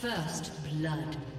First blood.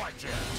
Watch it!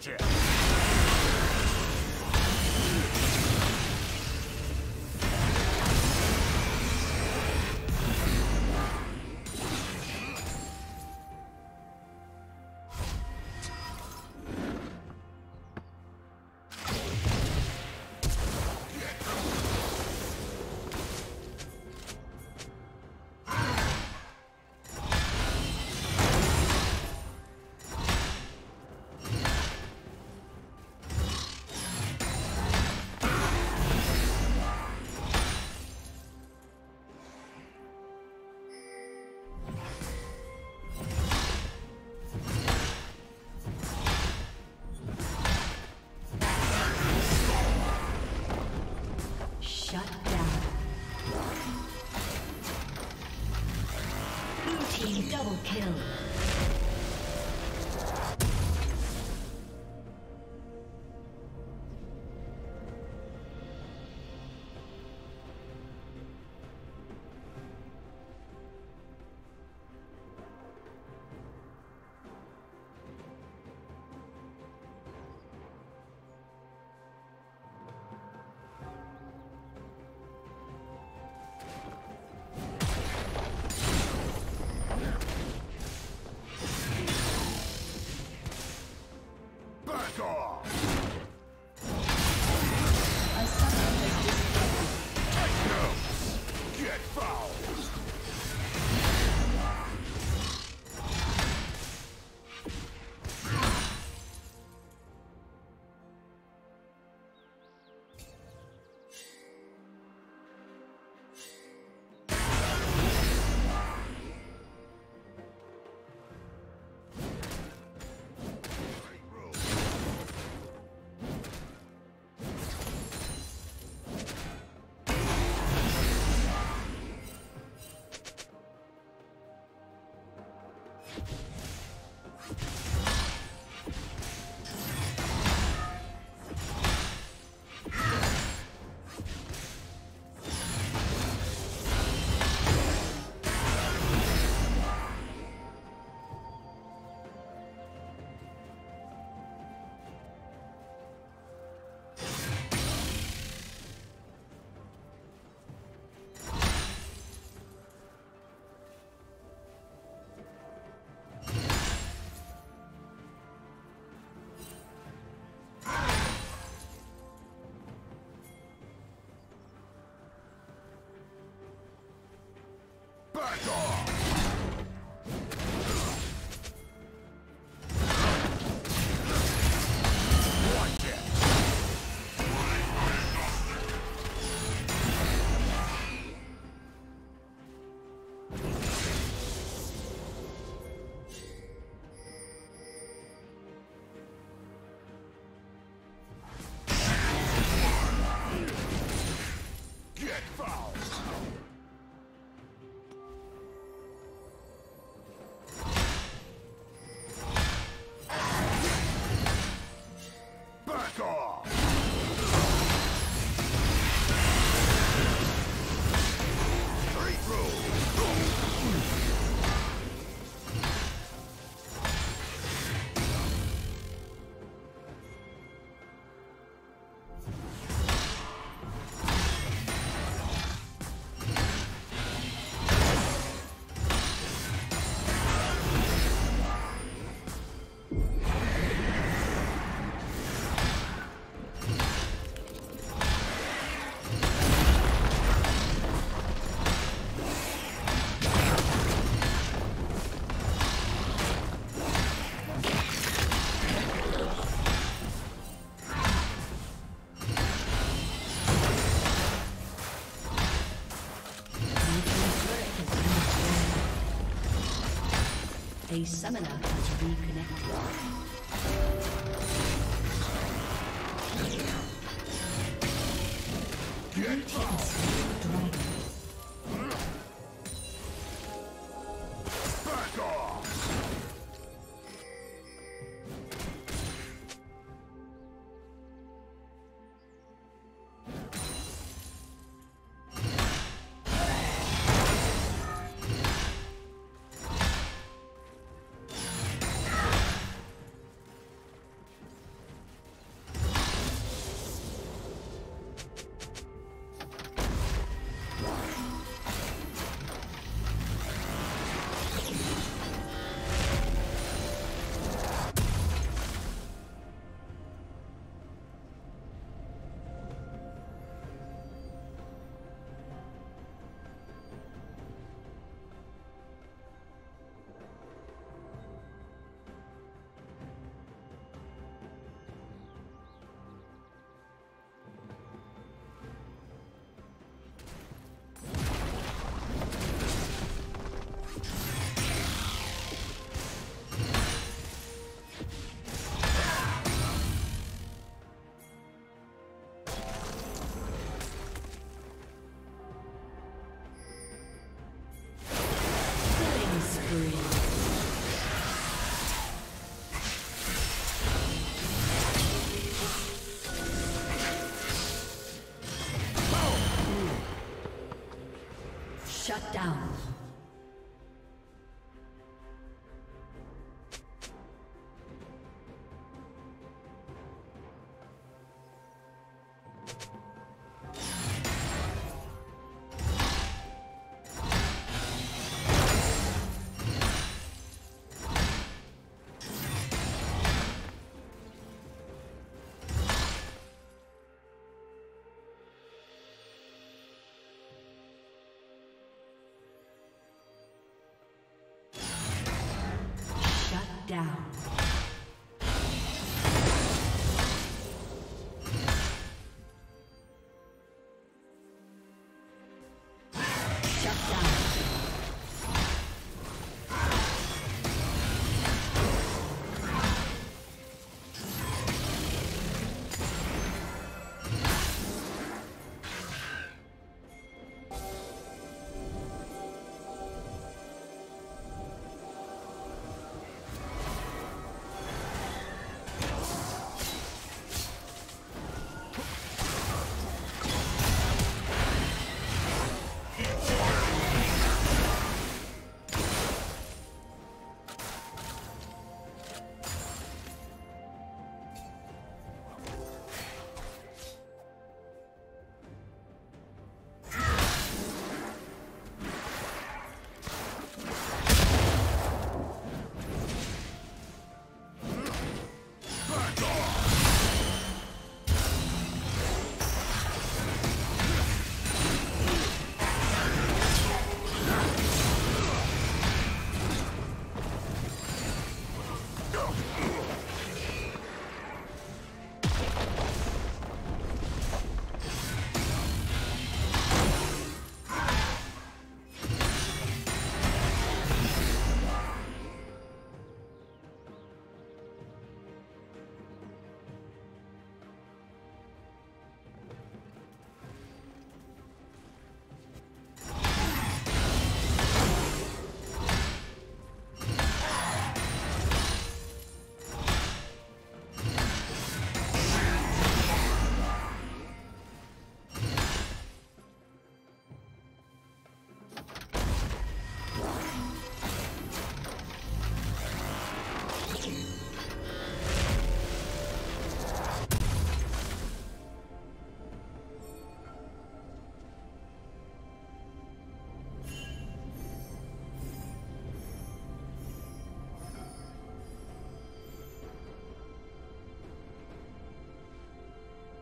Watch kill. A summoner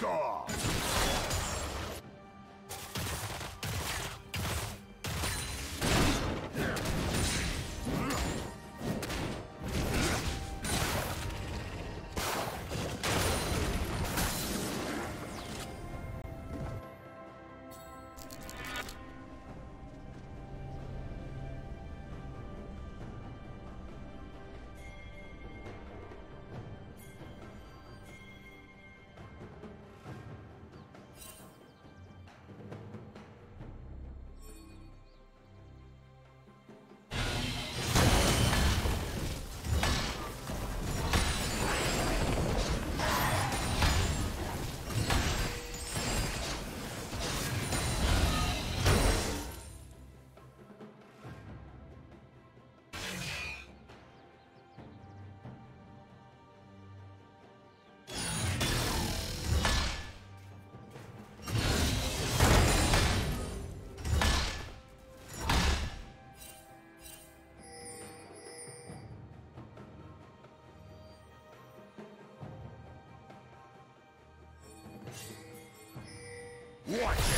It! Blue